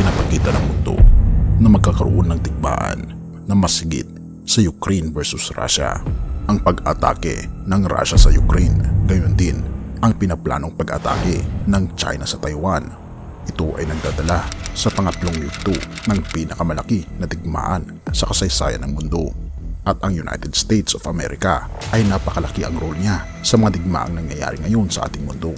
ipinapakita ng mundo na magkakaroon ng digmaan na masigit sa Ukraine versus Russia. Ang pag-atake ng Russia sa Ukraine, gayon din ang pinaplanong pag-atake ng China sa Taiwan. Ito ay nagdadala sa pangatlong yugto ng pinakamalaki na digmaan sa kasaysayan ng mundo. At ang United States of America ay napakalaki ang role niya sa mga digmaang nangyayari ngayon sa ating mundo.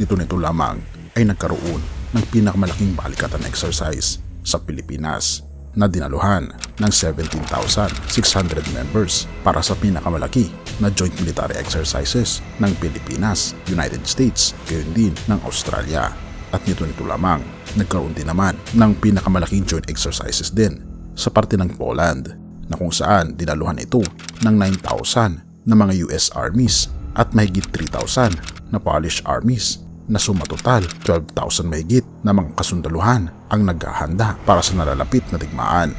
Nito-nito lamang ay nagkaroon ng pinakamalaking balikatan exercise sa Pilipinas na dinaluhan ng 17,600 members para sa pinakamalaki na joint military exercises ng Pilipinas, United States, gayon din ng Australia. At nito-nito lamang, nagkaroon din naman ng pinakamalaking joint exercises din sa parte ng Poland na kung saan dinaluhan ito ng 9,000 na mga US armies at mahigit 3,000 na Polish armies na suma total 12,000 mahigit na mga kasundaluhan ang naghahanda para sa nalalapit na digmaan.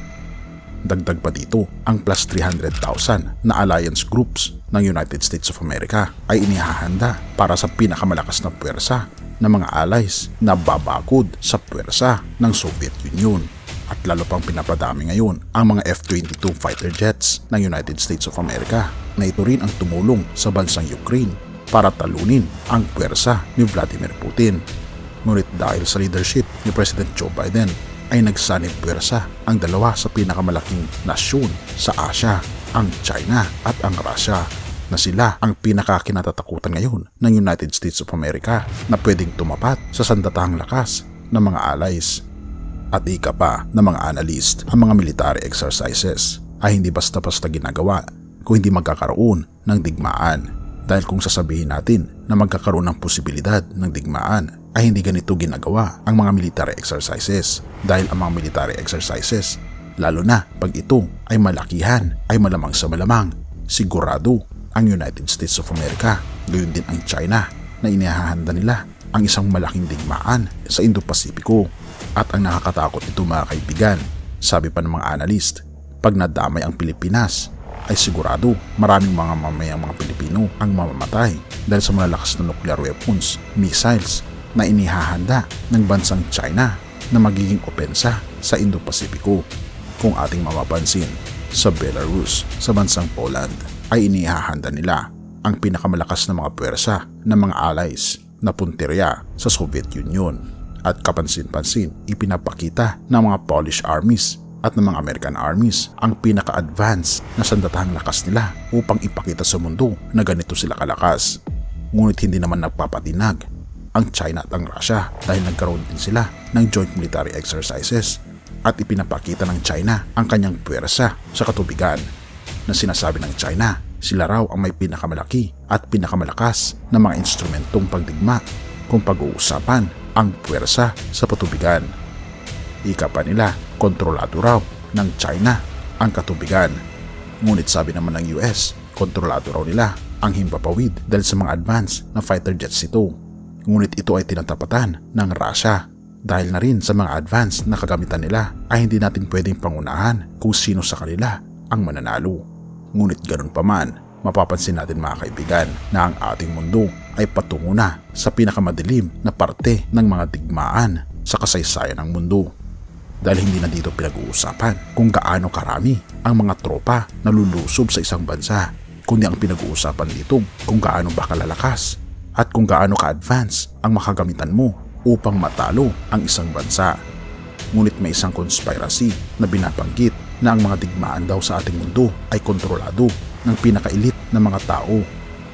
Dagdag pa dito ang plus 300,000 na alliance groups ng United States of America ay inihahanda para sa pinakamalakas na puwersa ng mga allies na babakod sa puwersa ng Soviet Union. At lalo pang pinapadami ngayon ang mga F-22 fighter jets ng United States of America na ito rin ang tumulong sa bansang Ukraine para talunin ang puwersa ni Vladimir Putin. Ngunit dahil sa leadership ni President Joe Biden ay nagsanib puwersa ang dalawa sa pinakamalaking nasyon sa Asia, ang China at ang Russia na sila ang pinakakinatatakutan ngayon ng United States of America na pwedeng tumapat sa sandatahang lakas ng mga allies. At ika pa ng mga analyst, ang mga military exercises ay hindi basta-basta ginagawa kung hindi magkakaroon ng digmaan. Dahil kung sasabihin natin na magkakaroon ng posibilidad ng digmaan ay hindi ganito ginagawa ang mga military exercises. Dahil ang mga military exercises lalo na pag ito ay malakihan ay malamang sa malamang sigurado ang United States of America gayon din ang China na inihahanda nila ang isang malaking digmaan sa Indo-Pasipiko. At ang nakakatakot nito mga kaibigan sabi pa ng mga analyst pag nadamay ang Pilipinas ay sigurado maraming mga mamayang mga Pilipino ang mamamatay dahil sa malalakas na nuclear weapons, missiles na inihahanda ng bansang China na magiging opensa sa Indo-Pasipiko. Kung ating mapapansin, sa Belarus, sa bansang Poland, ay inihahanda nila ang pinakamalakas na mga puwersa ng mga allies na punteriya sa Soviet Union at kapansin-pansin ipinapakita ng mga Polish armies at ng mga American armies ang pinaka-advance na sandatahang lakas nila upang ipakita sa mundo na ganito sila kalakas. Ngunit hindi naman nagpapatinag ang China at ang Russia dahil nagkaroon din sila ng joint military exercises at ipinapakita ng China ang kanyang puwersa sa katubigan na sinasabi ng China sila raw ang may pinakamalaki at pinakamalakas na mga instrumentong pagdigma kung pag-uusapan ang puwersa sa patubigan. Ika pa nila, kontrolado raw ng China ang katubigan. Ngunit sabi naman ng US, kontrolado raw nila ang himpapawid dahil sa mga advance na fighter jets ito. Ngunit ito ay tinatapatan ng Russia dahil na rin sa mga advance na kagamitan nila ay hindi natin pwedeng pangunahan kung sino sa kanila ang mananalo. Ngunit ganun pa man, mapapansin natin mga kaibigan na ang ating mundo ay patungo na sa pinakamadilim na parte ng mga digmaan sa kasaysayan ng mundo dahil hindi na dito pinag-uusapan kung gaano karami ang mga tropa na lulusob sa isang bansa kundi ang pinag-uusapan dito kung gaano ba kalalakas at kung gaano ka-advance ang makagamitan mo upang matalo ang isang bansa. Ngunit may isang conspiracy na binabanggit na ang mga digmaan daw sa ating mundo ay kontrolado ng pinakailit na mga tao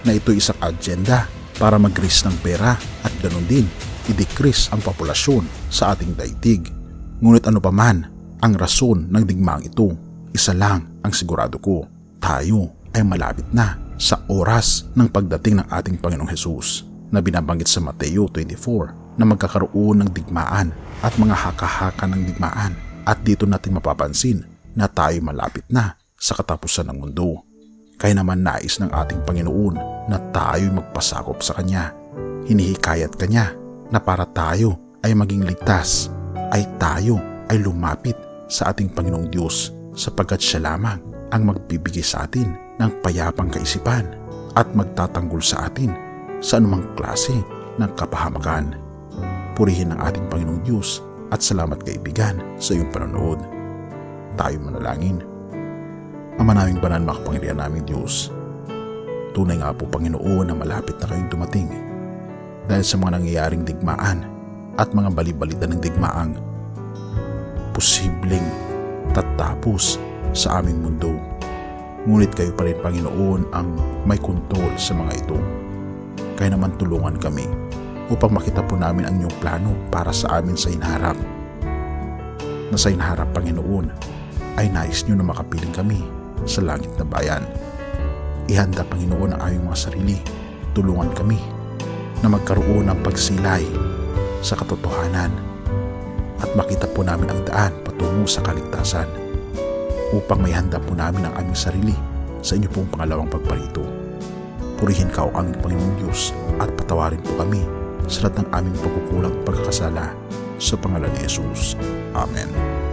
na ito isang agenda para mag-grease ng pera at ganun din i-decrease ang populasyon sa ating daigdig. Ngunit ano pa man ang rason ng digmaang ito, isa lang ang sigurado ko, tayo ay malapit na sa oras ng pagdating ng ating Panginoong Hesus na binabanggit sa Mateo 24 na magkakaroon ng digmaan at mga haka-haka ng digmaan at dito natin mapapansin na tayo malapit na sa katapusan ng mundo. Kaya naman nais ng ating Panginoon na tayo'y magpasakop sa Kanya. Hinihikayat Kanya na para tayo ay maging ligtas ay tayo ay lumapit sa ating Panginoong Diyos sapagkat siya lamang ang magbibigay sa atin ng payapang kaisipan at magtatanggol sa atin sa anumang klase ng kapahamakan. Purihin ang ating Panginoong Diyos At salamat kaibigan sa iyong panonood. Tayo manalangin. Ama naming banal makapangyarihan naming Diyos. Tunay nga po Panginoon na malapit na kayong dumating dahil sa mga nangyayaring digmaan at mga balibalita ng digmaang posibleng tatapos sa aming mundo. Ngunit kayo pa rin Panginoon ang may kontrol sa mga ito. Kaya naman tulungan kami upang makita po namin ang inyong plano para sa amin sa inharap. Na sa inharap Panginoon ay nais niyo na makapiling kami sa langit na bayan. Ihanda Panginoon ang aming mga sarili. Tulungan kami na magkaroon ng pagsilay sa katotohanan at makita po namin ang daan patungo sa kaligtasan upang may handa po namin ang aming sarili sa inyo pong pangalawang pagparito. Purihin ka o aming Panginoong Diyos at patawarin po kami sa lahat ng aming pagkukulang pagkakasala sa pangalan ni Jesus. Amen.